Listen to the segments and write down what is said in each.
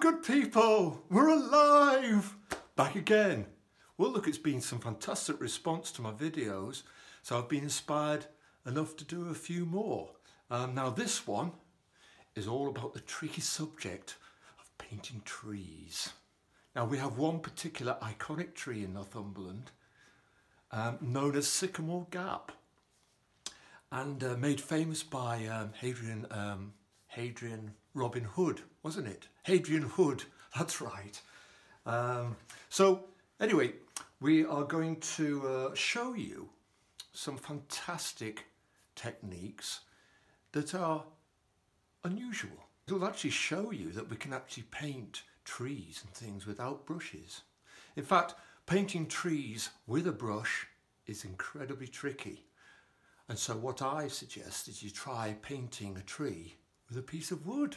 Good people. We're alive. Back again. Well, look, it's been some fantastic response to my videos, so I've been inspired enough to do a few more. Um, now, this one is all about the tricky subject of painting trees. Now, we have one particular iconic tree in Northumberland um, known as Sycamore Gap and uh, made famous by um, Hadrian, um, Hadrian Robin Hood, wasn't it? Hadrian Hood, that's right. Um, so anyway, we are going to uh, show you some fantastic techniques that are unusual. It'll actually show you that we can actually paint trees and things without brushes. In fact, painting trees with a brush is incredibly tricky. And so what I suggest is you try painting a tree with a piece of wood.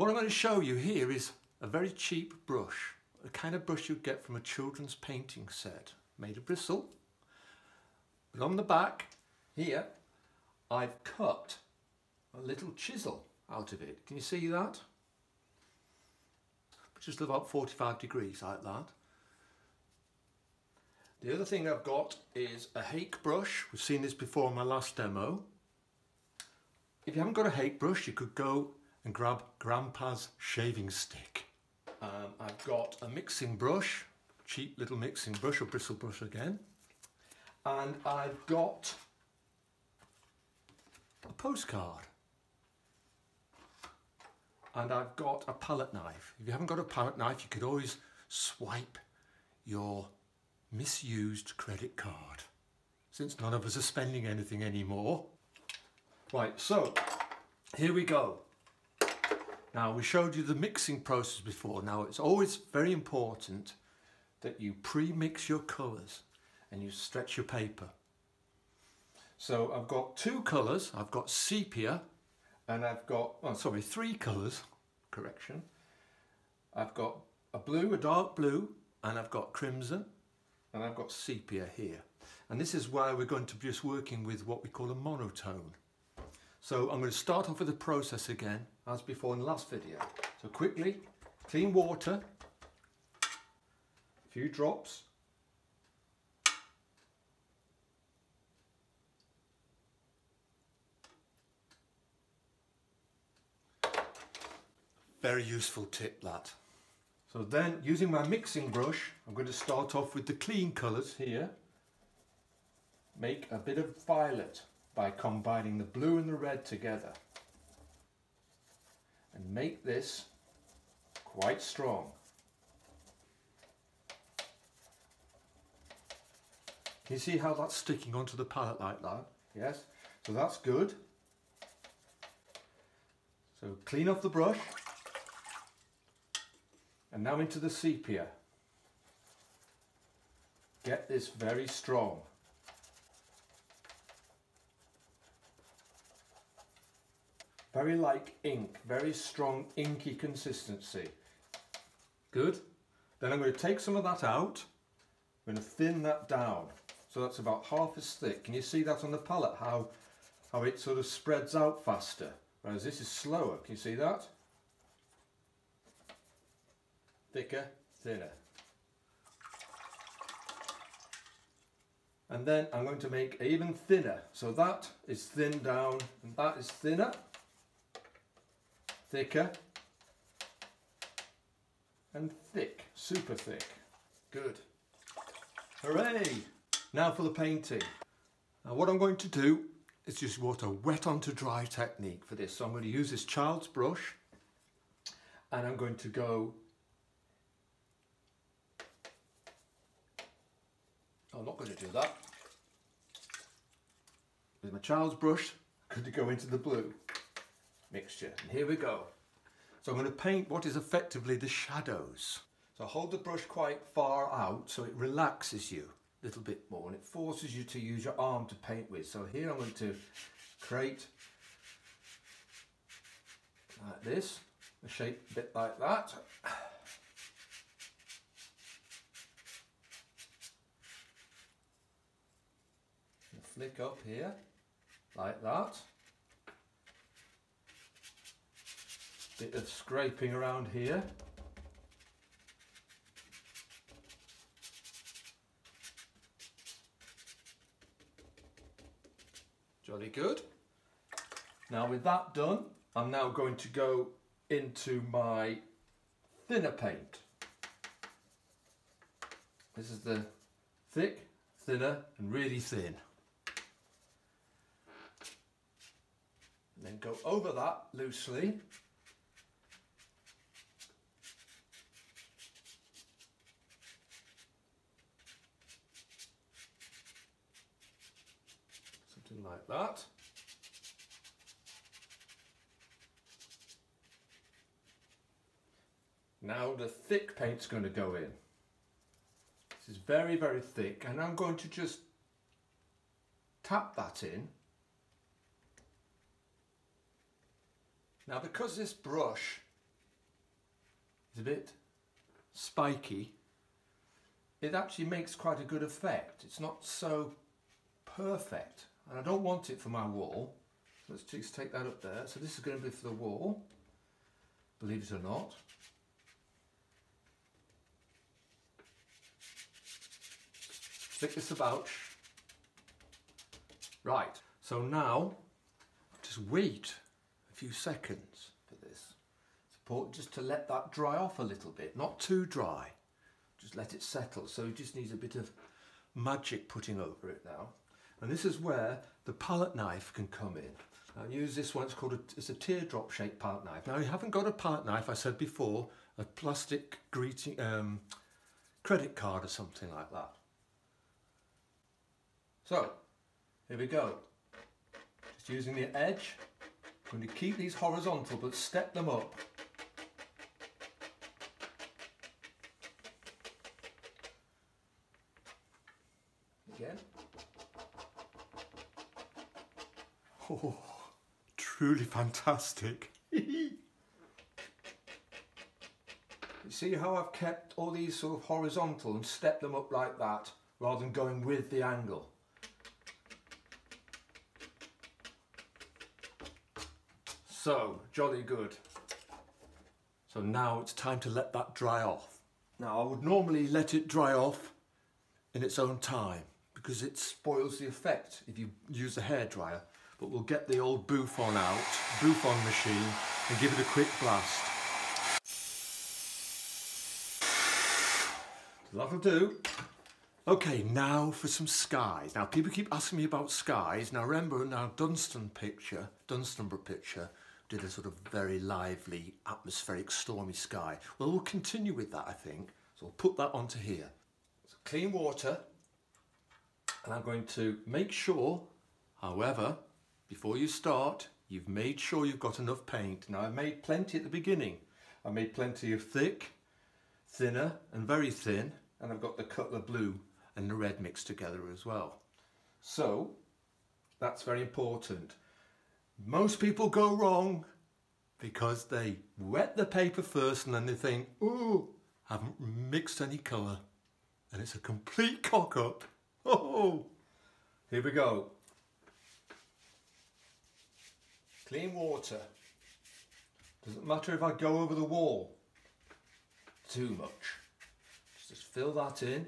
What I'm going to show you here is a very cheap brush, a kind of brush you'd get from a children's painting set, made of bristle. But on the back, here, I've cut a little chisel out of it. Can you see that? Just about 45 degrees like that. The other thing I've got is a hake brush. We've seen this before in my last demo. If you haven't got a hake brush, you could go and grab Grandpa's shaving stick. Um, I've got a mixing brush, cheap little mixing brush or bristle brush again. And I've got a postcard. And I've got a palette knife. If you haven't got a palette knife, you could always swipe your misused credit card since none of us are spending anything anymore. Right, so here we go. Now we showed you the mixing process before. Now it's always very important that you pre-mix your colours and you stretch your paper. So I've got two colours. I've got sepia and I've got, oh sorry, three colours, correction. I've got a blue, a dark blue, and I've got crimson, and I've got sepia here. And this is where we're going to be just working with what we call a monotone. So I'm going to start off with the process again, as before in the last video. So quickly, clean water, a few drops, Very useful tip that. So then using my mixing brush, I'm going to start off with the clean colours here. Make a bit of violet by combining the blue and the red together. And make this quite strong. Can you see how that's sticking onto the palette like that? Yes, so that's good. So clean off the brush. And now into the sepia. Get this very strong. Very like ink, very strong inky consistency. Good. Then I'm going to take some of that out. I'm going to thin that down. So that's about half as thick. Can you see that on the palette, how, how it sort of spreads out faster? Whereas this is slower. Can you see that? thicker, thinner. And then I'm going to make even thinner. So that is thinned down and that is thinner, thicker and thick, super thick. Good. Hooray! Now for the painting. Now what I'm going to do is just what a wet onto dry technique for this. So I'm going to use this child's brush and I'm going to go oh, I'm not going to do that. With my child's brush, I'm going to go into the blue mixture. And here we go. So I'm going to paint what is effectively the shadows. So hold the brush quite far out so it relaxes you a little bit more and it forces you to use your arm to paint with. So here I'm going to create like this, a shape a bit like that. flick up here, like that. Bit of scraping around here. Jolly good. Now with that done, I'm now going to go into my thinner paint. This is the thick, thinner and really thin. And then go over that loosely. Something like that. Now the thick paint's going to go in. This is very, very thick and I'm going to just tap that in. Now because this brush is a bit spiky, it actually makes quite a good effect. It's not so perfect and I don't want it for my wall. Let's just take that up there. So this is going to be for the wall, believe it or not. stick this about. Right, so now just wait a few seconds for this. It's important just to let that dry off a little bit, not too dry. Just let it settle. So it just needs a bit of magic putting over it now. And this is where the palette knife can come in. I use this one, it's called a, it's a teardrop shaped palette knife. Now you haven't got a palette knife, I said before, a plastic greeting, um, credit card or something like that. So, here we go. Just using the edge, I'm going to keep these horizontal but step them up. Again. Oh, truly fantastic. you see how I've kept all these sort of horizontal and stepped them up like that rather than going with the angle. So, jolly good. So now it's time to let that dry off. Now I would normally let it dry off in its own time because it spoils the effect if you use a hairdryer. But we'll get the old Buffon out, Buffon machine, and give it a quick blast. That'll do. Okay, now for some skies. Now people keep asking me about skies. Now remember, now Dunstan picture, Dunstanburgh picture, did a sort of very lively, atmospheric, stormy sky. Well, we'll continue with that, I think. So I'll put that onto here. So clean water, and I'm going to make sure, however, before you start, you've made sure you've got enough paint. Now, I made plenty at the beginning. I made plenty of thick, thinner, and very thin, and I've got the cutler blue and the red mixed together as well. So, that's very important. Most people go wrong because they wet the paper first and then they think, oh, I haven't mixed any colour. And it's a complete cock up. Oh, here we go. Clean water. Doesn't matter if I go over the wall too much. Just fill that in.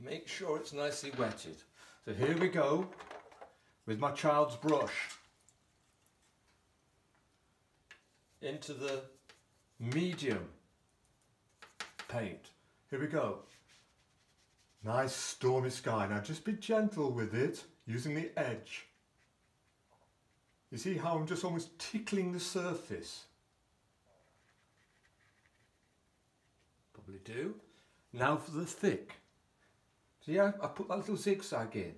Make sure it's nicely wetted. So here we go with my child's brush into the medium paint. Here we go. Nice stormy sky. Now just be gentle with it using the edge. You see how I'm just almost tickling the surface? Probably do. Now for the thick. See, I, I put that little zigzag in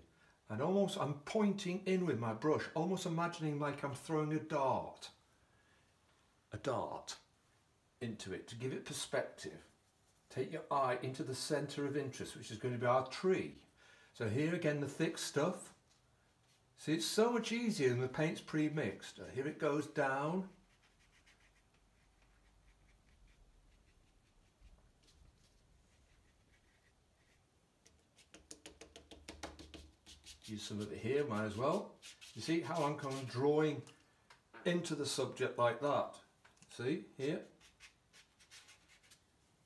and almost I'm pointing in with my brush, almost imagining like I'm throwing a dart, a dart into it to give it perspective. Take your eye into the centre of interest, which is going to be our tree. So here again, the thick stuff. See, it's so much easier than the paint's pre-mixed. Uh, here it goes down use some of it here, might as well. You see how I'm kind of drawing into the subject like that. See, here.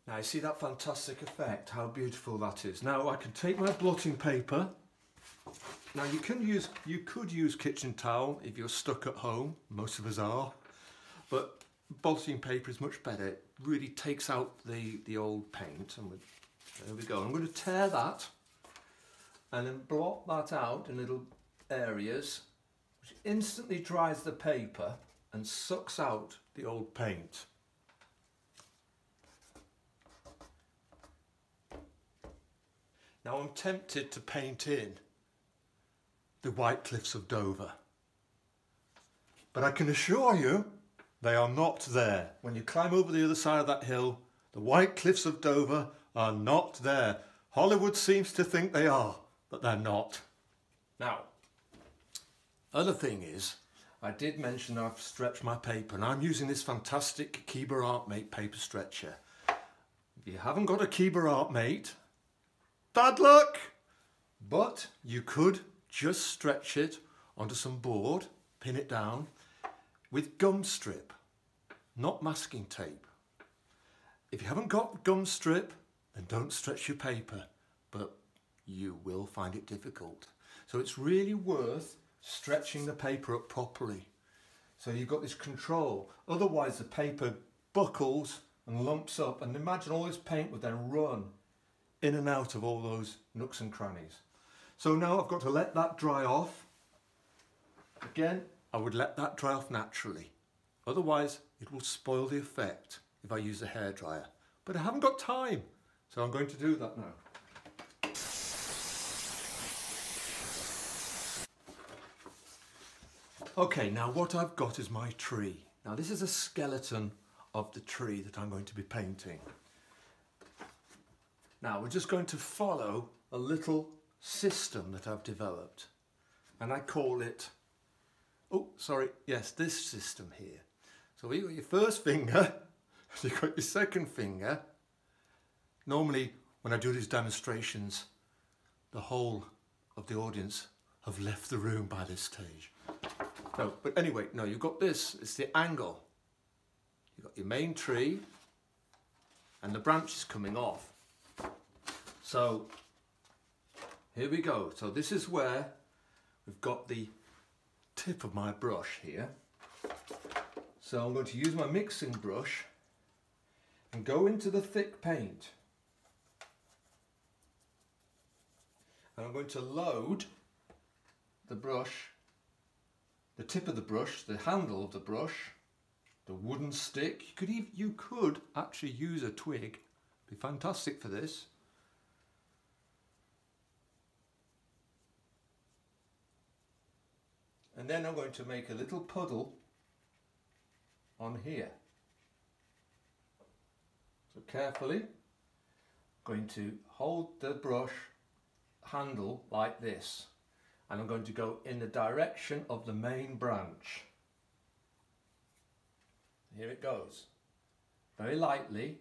Now you see that fantastic effect, how beautiful that is. Now I can take my blotting paper. Now you can use, you could use kitchen towel if you're stuck at home, most of us are, but blotting paper is much better. It really takes out the, the old paint. And we, there we go. I'm going to tear that and then blot that out in little areas, which instantly dries the paper and sucks out the old paint. Now I'm tempted to paint in the White Cliffs of Dover. But I can assure you they are not there. When you climb over the other side of that hill, the White Cliffs of Dover are not there. Hollywood seems to think they are, but they're not. Now, other thing is, I did mention I've stretched my paper and I'm using this fantastic Keebler Artmate paper stretcher. If you haven't got a Keebler Artmate, bad luck! But you could just stretch it onto some board, pin it down, with gum strip, not masking tape. If you haven't got gum strip, then don't stretch your paper, but you will find it difficult. So it's really worth stretching the paper up properly. So you've got this control. Otherwise the paper buckles and lumps up and imagine all this paint would then run in and out of all those nooks and crannies. So now I've got to let that dry off. Again, I would let that dry off naturally. Otherwise, it will spoil the effect if I use a hairdryer. But I haven't got time, so I'm going to do that now. Okay, now what I've got is my tree. Now this is a skeleton of the tree that I'm going to be painting. Now we're just going to follow a little system that I've developed and I call it Oh, sorry. Yes, this system here. So you've got your first finger, you've got your second finger. Normally, when I do these demonstrations, the whole of the audience have left the room by this stage. No, but anyway, no, you've got this. It's the angle. You've got your main tree and the branches coming off. So here we go. So this is where we've got the tip of my brush here. So I'm going to use my mixing brush and go into the thick paint. And I'm going to load the brush, the tip of the brush, the handle of the brush, the wooden stick. You could, even, you could actually use a twig. Be fantastic for this. And then I'm going to make a little puddle on here. So carefully, I'm going to hold the brush handle like this and I'm going to go in the direction of the main branch. Here it goes. Very lightly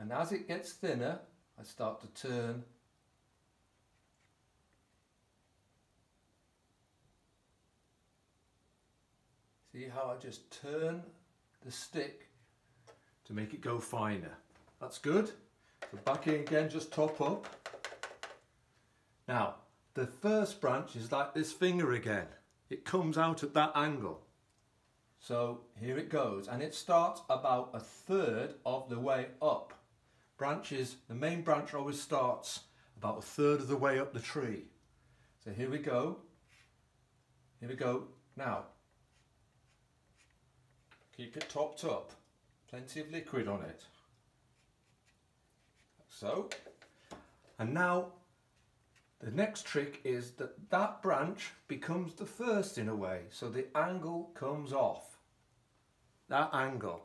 and as it gets thinner I start to turn See how I just turn the stick to make it go finer. That's good. So back in again, just top up. Now, the first branch is like this finger again. It comes out at that angle. So here it goes, and it starts about a third of the way up. Branches, the main branch always starts about a third of the way up the tree. So here we go. Here we go. Now, Keep it topped up. Plenty of liquid on it. So, and now the next trick is that that branch becomes the first in a way. So the angle comes off. That angle.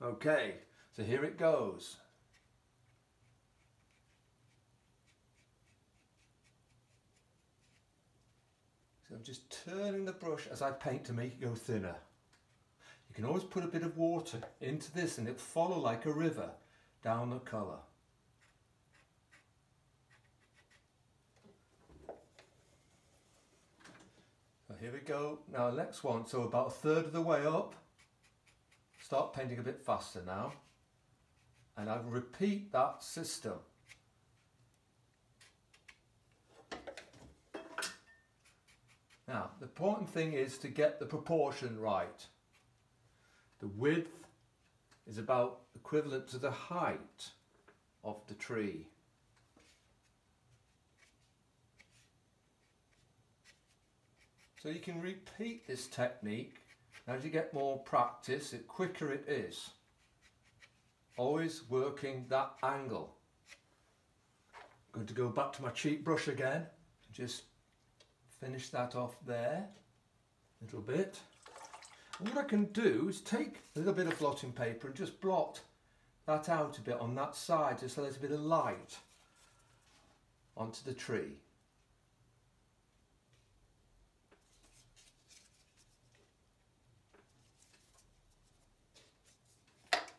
Okay, so here it goes. So I'm just turning the brush as I paint to make it go thinner can always put a bit of water into this and it'll follow like a river down the colour. So here we go. Now next one, so about a third of the way up. Start painting a bit faster now. And I repeat that system. Now, the important thing is to get the proportion right. The width is about equivalent to the height of the tree. So you can repeat this technique. As you get more practice, the quicker it is. Always working that angle. I'm going to go back to my cheap brush again. Just finish that off there a little bit. What I can do is take a little bit of blotting paper and just blot that out a bit on that side just so there's a bit of light onto the tree.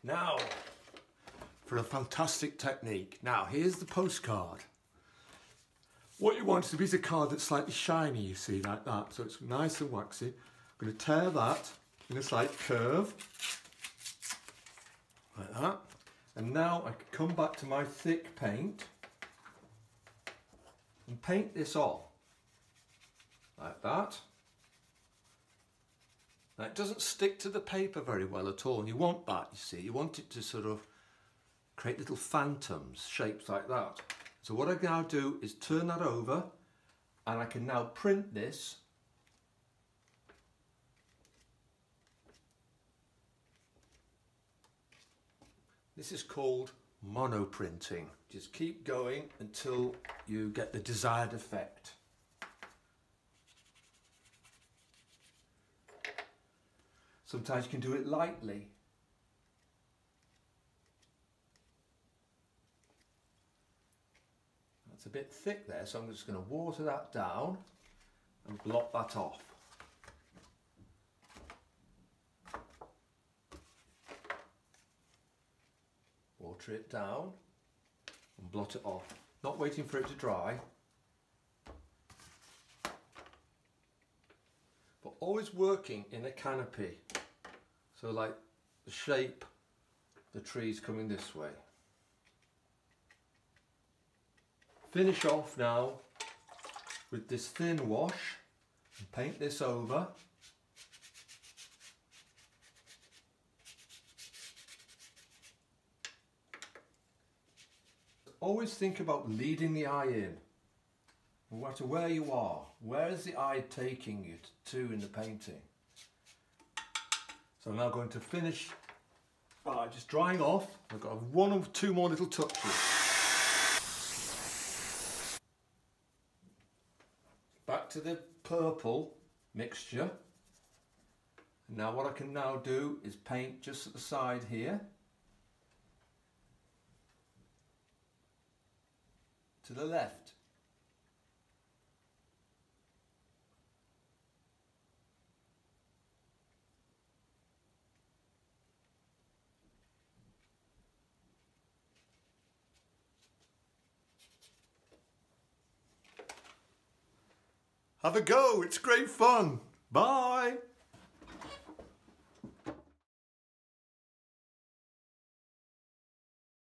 Now, for a fantastic technique. Now, here's the postcard. What you want is a piece of card that's slightly shiny, you see, like that. So it's nice and waxy. I'm going to tear that in a slight curve, like that. And now I can come back to my thick paint and paint this on, like that. Now it doesn't stick to the paper very well at all, and you want that, you see. You want it to sort of create little phantoms, shapes like that. So what I now do is turn that over, and I can now print this This is called monoprinting. Just keep going until you get the desired effect. Sometimes you can do it lightly. That's a bit thick there, so I'm just going to water that down and blot that off. It down and blot it off. Not waiting for it to dry. But always working in a canopy. So like the shape the trees coming this way. Finish off now with this thin wash and paint this over. Always think about leading the eye in. No matter where you are, where is the eye taking you to in the painting? So I'm now going to finish by just drying off. I've got one or two more little touches. Back to the purple mixture. Now what I can now do is paint just at the side here. To the left. Have a go, it's great fun. Bye.